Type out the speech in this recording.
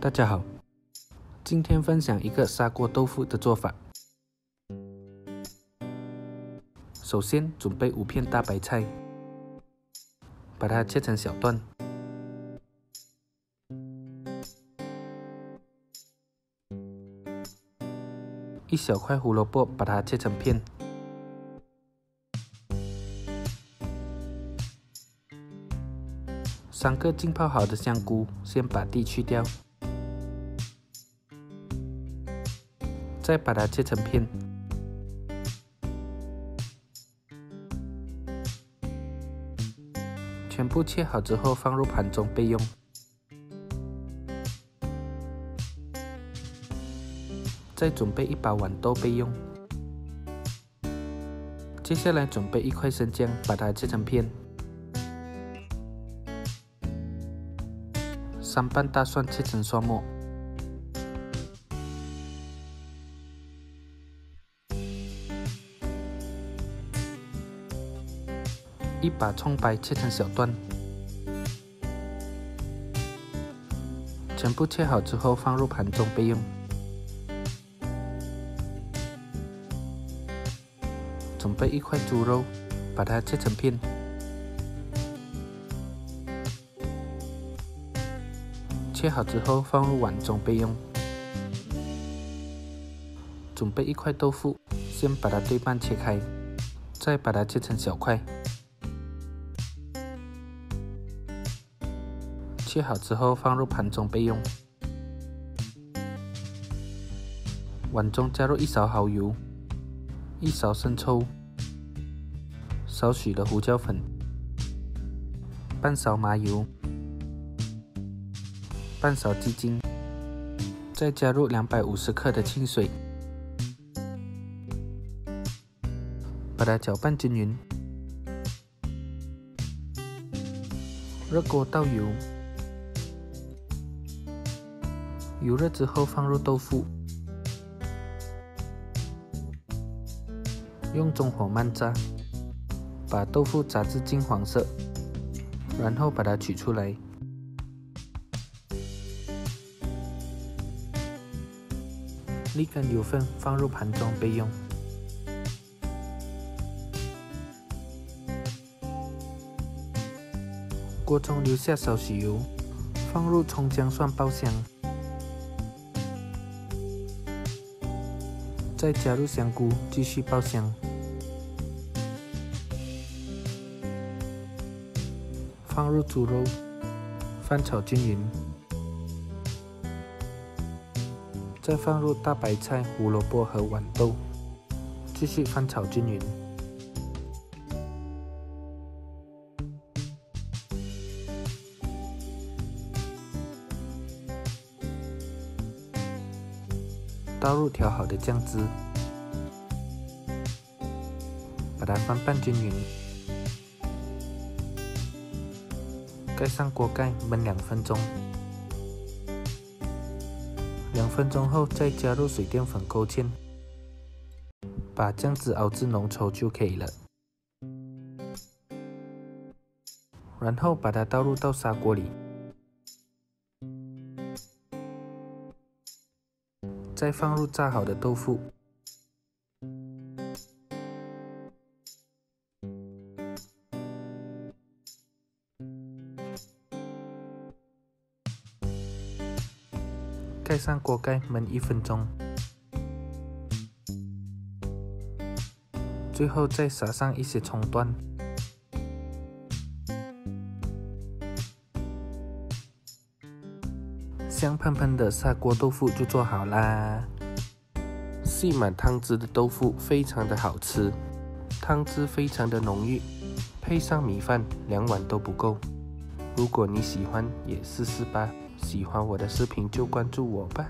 大家好，今天分享一个砂锅豆腐的做法。首先准备五片大白菜，把它切成小段。一小块胡萝卜，把它切成片。三个浸泡好的香菇，先把蒂去掉。再把它切成片，全部切好之后放入盘中备用。再准备一把豌豆备用。接下来准备一块生姜，把它切成片。三瓣大蒜切成蒜末。一把葱白切成小段，全部切好之后放入盘中备用。准备一块猪肉，把它切成片，切好之后放入碗中备用。准备一块豆腐，先把它对半切开，再把它切成小块。切好之后放入盘中备用。碗中加入一勺蚝油，一勺生抽，少许的胡椒粉，半勺麻油，半勺鸡精，再加入两百五十克的清水，把它搅拌均匀。热锅倒油。油热之后，放入豆腐，用中火慢炸，把豆腐炸至金黄色，然后把它取出来，沥干油分，放入盘中备用。锅中留下少许油，放入葱姜蒜爆香。再加入香菇，继续爆香，放入猪肉，翻炒均匀，再放入大白菜、胡萝卜和豌豆，继续翻炒均匀。倒入调好的酱汁，把它翻拌均匀，盖上锅盖焖两分钟。两分钟后再加入水淀粉勾芡，把酱汁熬至浓稠就可以了。然后把它倒入到砂锅里。再放入炸好的豆腐，盖上锅盖焖一分钟，最后再撒上一些葱段。香喷喷的砂锅豆腐就做好啦！吸满汤汁的豆腐非常的好吃，汤汁非常的浓郁，配上米饭两碗都不够。如果你喜欢，也试试吧。喜欢我的视频就关注我吧。